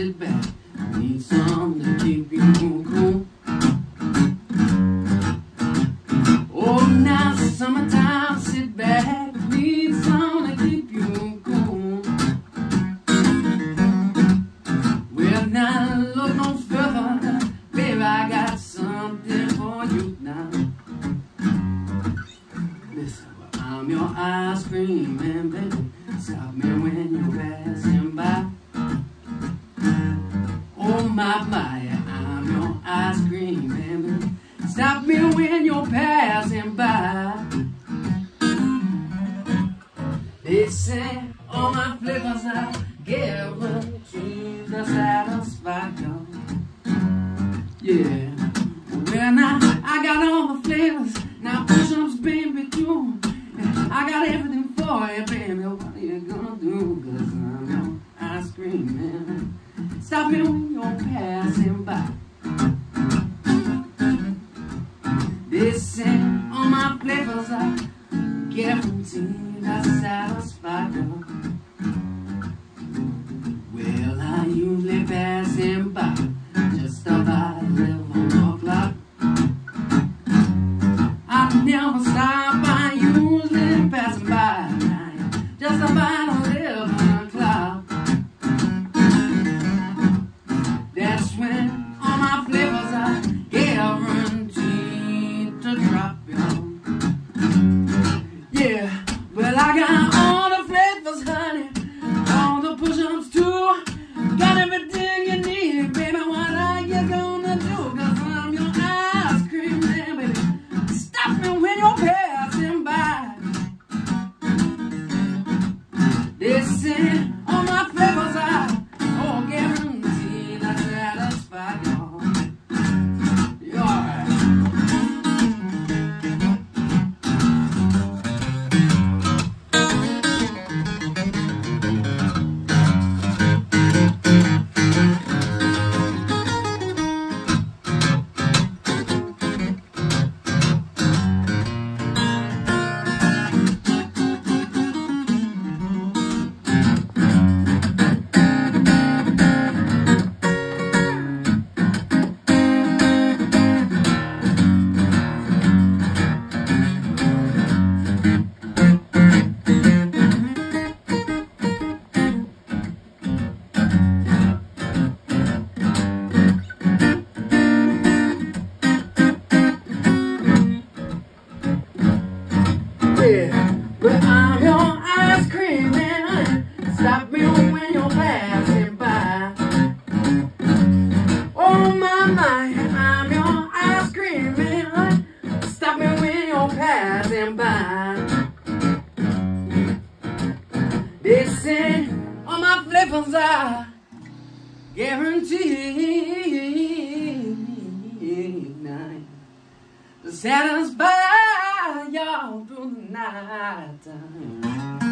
sit back. Need some to keep you cool. Oh, now summertime, sit back. Need some to keep you cool. Well, now look no further, baby. I got something for you now. Listen, well, I'm your ice cream man, baby. Stop me when you're passing by. All my flavors are guaranteed to satisfy you. Yeah. Well now I got all the flavors. Now push-ups, baby, too. I got everything for you, baby. What are you gonna do? Cause I'm your ice cream man. Stop me when you're passing by. Say all my flavors are guaranteed when all my flavors are given to drop you're passing flavors are guaranteed night to satisfy y'all through the night time.